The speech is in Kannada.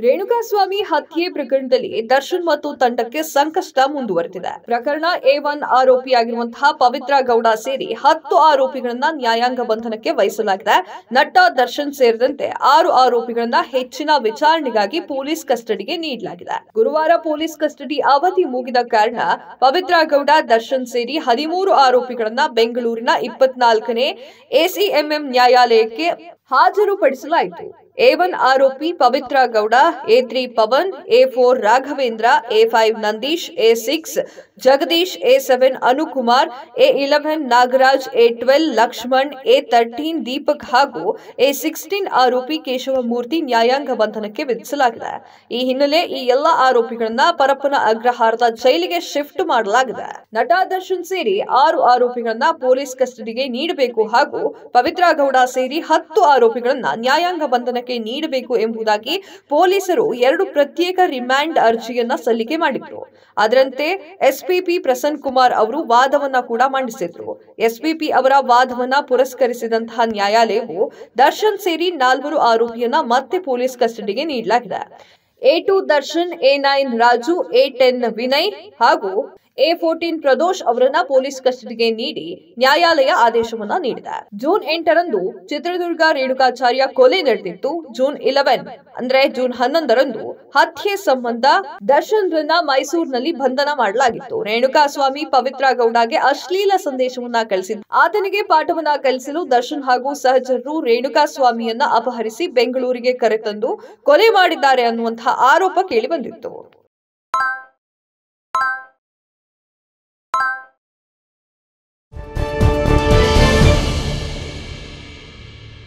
ರೇಣುಕಾಸ್ವಾಮಿ ಹತ್ಯೆ ಪ್ರಕರಣದಲ್ಲಿ ದರ್ಶನ್ ಮತ್ತು ತಂಡಕ್ಕೆ ಸಂಕಷ್ಟ ಮುಂದುವರೆದಿದೆ. ಪ್ರಕರಣ ಎ ಒನ್ ಆರೋಪಿಯಾಗಿರುವಂತಹ ಪವಿತ್ರ ಗೌಡ ಸೇರಿ ಹತ್ತು ಆರೋಪಿಗಳನ್ನ ನ್ಯಾಯಾಂಗ ಬಂಧನಕ್ಕೆ ವಹಿಸಲಾಗಿದೆ. ನಟ ದರ್ಶನ್ ಸೇರಿದಂತೆ ಆರು ಆರೋಪಿಗಳನ್ನ ಹೆಚ್ಚಿನ ವಿಚಾರಣೆಗಾಗಿ ಪೊಲೀಸ್ ಕಸ್ಟಡಿಗೆ ನೀಡಲಾಗಿದೆ. ಗುರುವಾರ ಪೊಲೀಸ್ ಕಸ್ಟಡಿ ಅವಧಿ ಮುಗಿದ ಕಾರಣ ಪವಿತ್ರ ಗೌಡ, ದರ್ಶನ್ ಸೇರಿ ಹದಿಮೂರು ಆರೋಪಿಗಳನ್ನ ಬೆಂಗಳೂರಿನ ಇಪ್ಪತ್ನಾಲ್ಕನೇ ಎಸಿಎಂಎಂ ನ್ಯಾಯಾಲಯಕ್ಕೆ ಹಾಜರುಪಡಿಸಲಾಯಿತು. ಎ ಒನ್ ಆರೋಪಿ Pavithra Gowda, A three Pavan, A four Raghavendra, A five Nandish, A six Jagadish, A seven Anukumar, A eleven Nagaraj, A twelve Lakshman, A thirteen Deepak ಹಾಗೂ ಎ ಸಿಕ್ಸ್ಟೀನ್ ಆರೋಪಿ ಕೇಶವಮೂರ್ತಿ ನ್ಯಾಯಾಂಗ ಬಂಧನಕ್ಕೆ ವಿಧಿಸಲಾಗಿದೆ. ಈ ಹಿನ್ನೆಲೆ ಈ ಎಲ್ಲಾ ಆರೋಪಿಗಳನ್ನ ಪರಪ್ಪನ ಅಗ್ರಹಾರದ ಜೈಲಿಗೆ ಶಿಫ್ಟ್ ಮಾಡಲಾಗಿದೆ. ನಟ ದರ್ಶನ್ ಸೇರಿ ಆರು ಆರೋಪಿಗಳನ್ನ ಪೊಲೀಸ್ ಕಸ್ಟಡಿಗೆ ನೀಡಬೇಕು ಹಾಗೂ ಪವಿತ್ರ ಗೌಡ ಸೇರಿ ಹತ್ತು ಆರೋಪಿಗಳನ್ನ ನ್ಯಾಯಾಂಗ ಬಂಧನಕ್ಕೆ ನೀಡಬೇಕು ಎಂಬುದಾಗಿ ಪೊಲೀಸರು ಎರಡು ಪ್ರತ್ಯೇಕ ರಿಮ್ಯಾಂಡ್ ಅರ್ಜಿಯನ್ನ ಸಲ್ಲಿಕೆ ಮಾಡಿದ್ರು. ಅದರಂತೆ ಎಸ್ಪಿಪಿ ಪ್ರಸನ್ ಕುಮಾರ್ ಅವರು ವಾದವನ್ನ ಕೂಡ ಮಂಡಿಸಿದ್ರು. ಎಸ್ಪಿಪಿ ಅವರ ವಾದವನ್ನ ಪುರಸ್ಕರಿಸಿದಂತಹ ನ್ಯಾಯಾಲಯವು ದರ್ಶನ್ ಸೇರಿ ನಾಲ್ವರು ಆರೋಪಿಯನ್ನ ಮತ್ತೆ ಪೊಲೀಸ್ ಕಸ್ಟಡಿಗೆ ನೀಡಲಾಗಿದೆ. A two Darshan, A nine Raju, A ten Vinay ಹಾಗೂ ಎ ಫೋರ್ಟೀನ್ ಪ್ರದೋಷ್ ಅವರನ್ನ ಪೊಲೀಸ್ ಕಸ್ಟಡಿಗೆ ನೀಡಿ ನ್ಯಾಯಾಲಯ ಆದೇಶವನ್ನ ನೀಡಿದೆ. ಜೂನ್ ಎಂಟರಂದು ಚಿತ್ರದುರ್ಗ ರೇಣುಕಾಚಾರ್ಯ ಕೊಲೆ ನಡೆದಿತ್ತು. ಜೂನ್ ಇಲೆವೆನ್ ಅಂದ್ರೆ ಜೂನ್ ಹನ್ನೊಂದರಂದು ಹತ್ಯೆ ಸಂಬಂಧ ದರ್ಶನ್ ರನ್ನ ಮೈಸೂರಿನಲ್ಲಿ ಬಂಧನ ಮಾಡಲಾಗಿತ್ತು. ರೇಣುಕಾಸ್ವಾಮಿ ಪವಿತ್ರ ಗೌಡಗೆ ಅಶ್ಲೀಲ ಸಂದೇಶವನ್ನ ಕಳಿಸಿದ್ದ ಆತನಿಗೆ ಪಾಠವನ್ನ ಕಲಿಸಲು ದರ್ಶನ್ ಹಾಗೂ ಸಹಚರರು ರೇಣುಕಾಸ್ವಾಮಿಯನ್ನ ಅಪಹರಿಸಿ ಬೆಂಗಳೂರಿಗೆ ಕರೆತಂದು ಕೊಲೆ ಮಾಡಿದ್ದಾರೆ ಅನ್ನುವಂತಹ ಆರೋಪ ಕೇಳಿ ಬಂದಿತ್ತು.